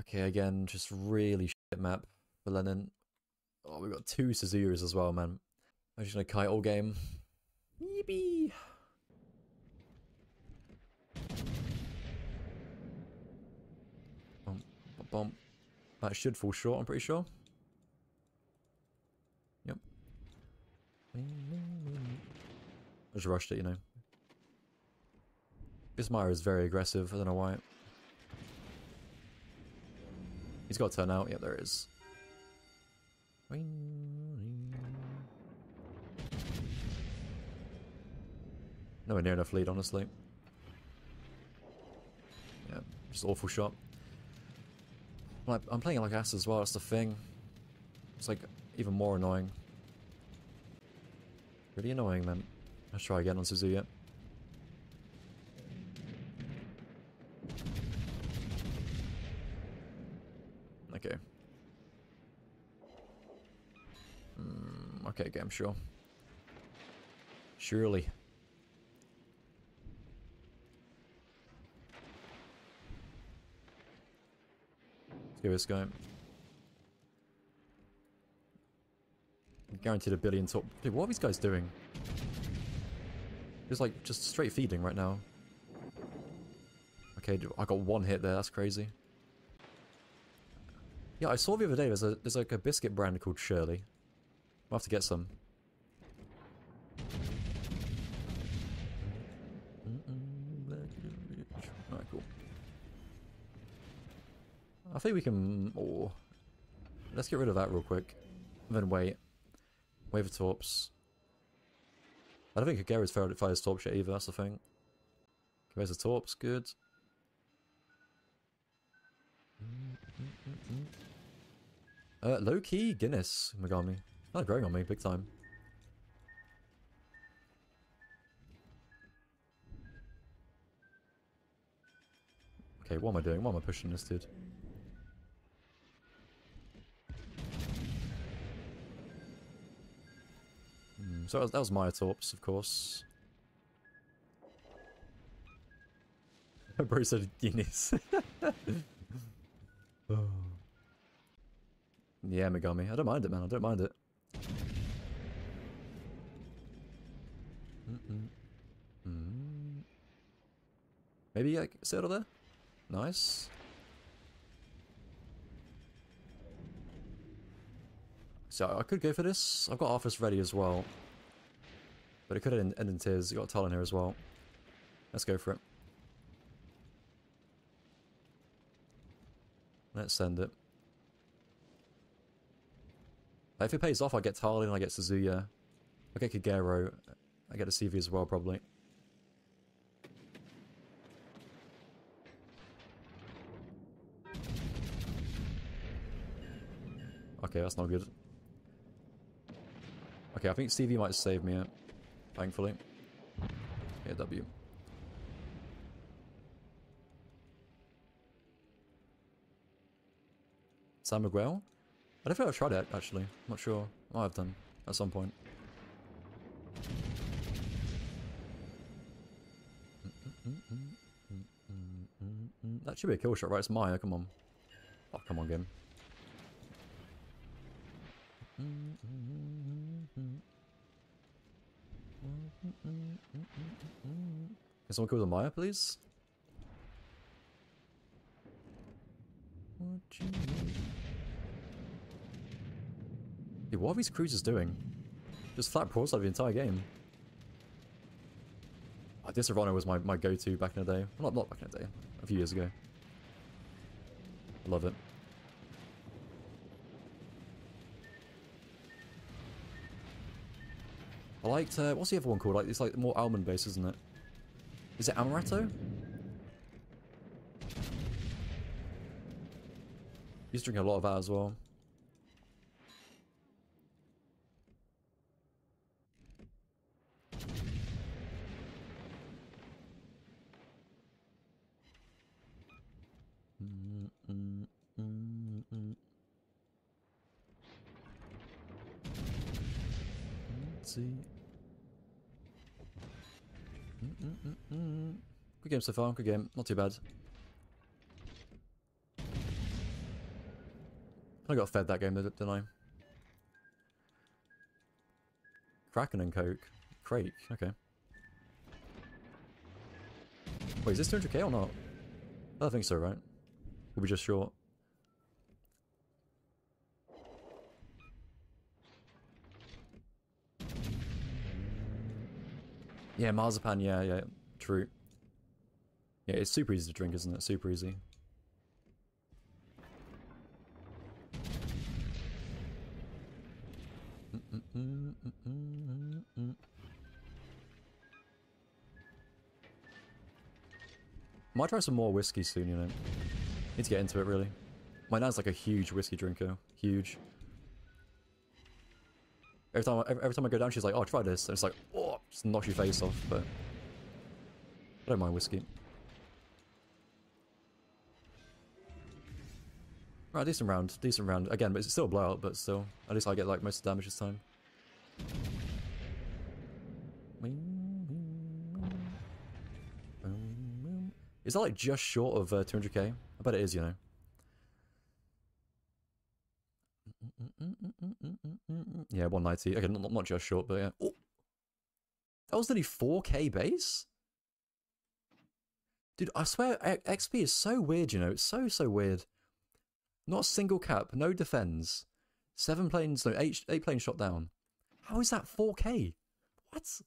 Okay, again, just really shit map for Lenin. Oh, we've got two Suzuyas as well, man. I'm just gonna kite all game. Yippee! Bump, bump. That should fall short, I'm pretty sure. Yep. I just rushed it, you know. Bismarck is very aggressive, I don't know why. He's got to turn out, yeah, there is. Nowhere near enough lead, honestly. Yeah, just awful shot. I'm playing like ass as well, that's the thing. It's like even more annoying. Really annoying, man. Let's try again on Suzuya. Okay. Mm, okay, I'm sure. Surely. Let's give this going. Guaranteed a billion top. Dude, what are these guys doing? It's like just straight feeding right now. Okay, I got one hit there. That's crazy. Yeah, I saw the other day there's a there's like a biscuit brand called Shirley. We'll have to get some. Alright, cool. I think we can... Oh, let's get rid of that real quick. And then wait. Wave of Torps. I don't think Kagero's fires Torp yet either, that's the thing. Where's the Torps? Good. Uh, low-key Guinness, Megami. Of growing on me, big time. Okay, what am I doing? What am I pushing this dude? Hmm, so that was, that was my torps, of course. Bro said Guinness. oh. Yeah, Megami. I don't mind it, man. I don't mind it. Mm -mm. Mm. Maybe I settle there? Nice. So I could go for this. I've got Arthas ready as well. But it could end, end in tears. You got Tallinn here as well. Let's go for it. Let's send it. If it pays off, I get Tallinn, I get Suzuya. I get Kagero. I get a CV as well, probably. Okay, that's not good. Okay, I think Stevie might save me, thankfully. Yeah, W. San Miguel? I don't think I've tried it, actually. I'm not sure. I have done at some point. That should be a kill shot, right? It's Maya, come on. Oh, come on, game. Can someone kill the Maya, please? What you? Dude, what are these cruisers doing? Just flat pause broadside the entire game. Oh, Disaronno was my, my go-to back in the day. Well, not, not back in the day, a few years ago. Love it. I liked, uh, what's the other one called? Like It's like more almond based, isn't it? Is it Amaretto? Used to drink a lot of that as well. See. Mm -mm -mm Good game so far, good game. Not too bad. I got fed that game, didn't I? Kraken and Coke. Crake, okay. Wait, is this 200k or not? I think so, right? We'll be just short. Yeah, marzipan, yeah, yeah, true. Yeah, it's super easy to drink, isn't it? Super easy. Might try some more whiskey soon, you know. Need to get into it, really. My dad's like a huge whiskey drinker. Huge. Every time, every, every time I go down, she's like, "Oh, try this," and it's like, "Oh," just knock your face off. But I don't mind whiskey. Right, decent round, decent round. Again, but it's still a blowout, but still, at least I get like most of the damage this time. Is that like just short of uh, 200k? I bet it is, you know. Yeah, 190. Okay, not, not just short, but yeah. That was nearly 4k base? Dude, I swear XP is so weird, you know. It's so, so weird. Not single cap, no defense. Seven planes, no, eight, eight planes shot down. How is that 4k? What?